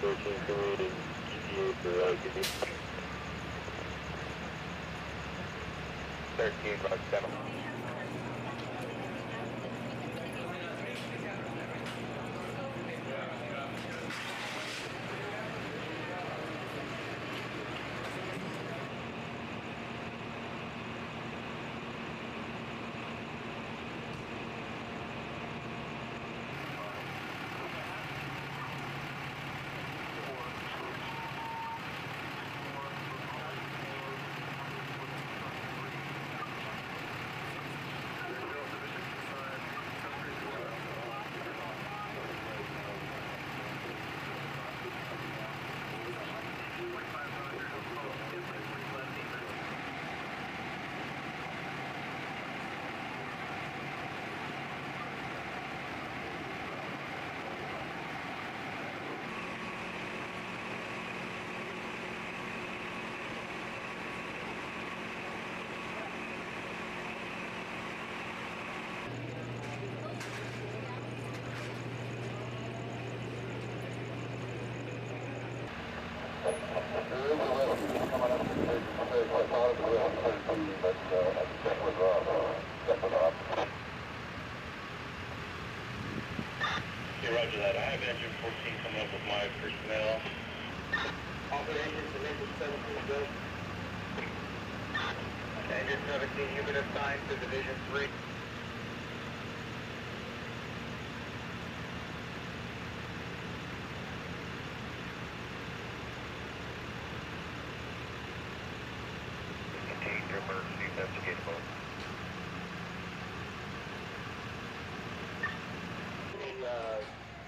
13 GTA for LAPD. 13, Roger 7. Roger that. I have engine 14 coming up with my personnel. Engines and engine 17 good. Engine 17, you've been assigned to Division 3.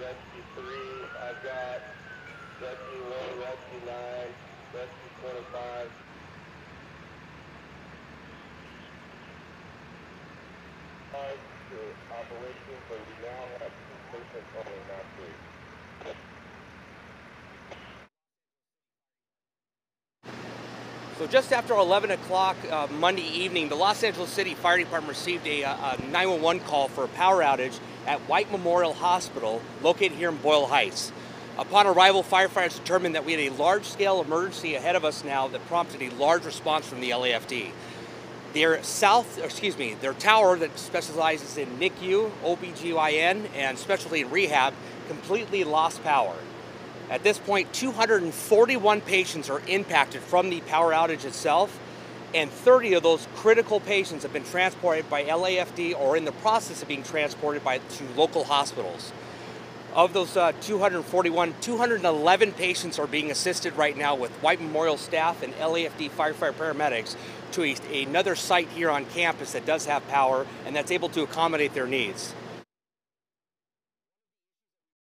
Rescue 3, I've got Rescue 1, Rescue 9, Rescue 25. Five to operation, but we now have two patients only, not So just after 11 o'clock uh, Monday evening, the Los Angeles City Fire Department received a, uh, a 911 call for a power outage at White Memorial Hospital, located here in Boyle Heights. Upon arrival, firefighters determined that we had a large-scale emergency ahead of us now that prompted a large response from the LAFD. Their south, excuse me, their tower that specializes in NICU, OBGYN, and specialty in rehab completely lost power. At this point, 241 patients are impacted from the power outage itself, and 30 of those critical patients have been transported by LAFD or in the process of being transported by to local hospitals. Of those uh, 241, 211 patients are being assisted right now with White Memorial staff and LAFD firefighter paramedics to a, another site here on campus that does have power and that's able to accommodate their needs.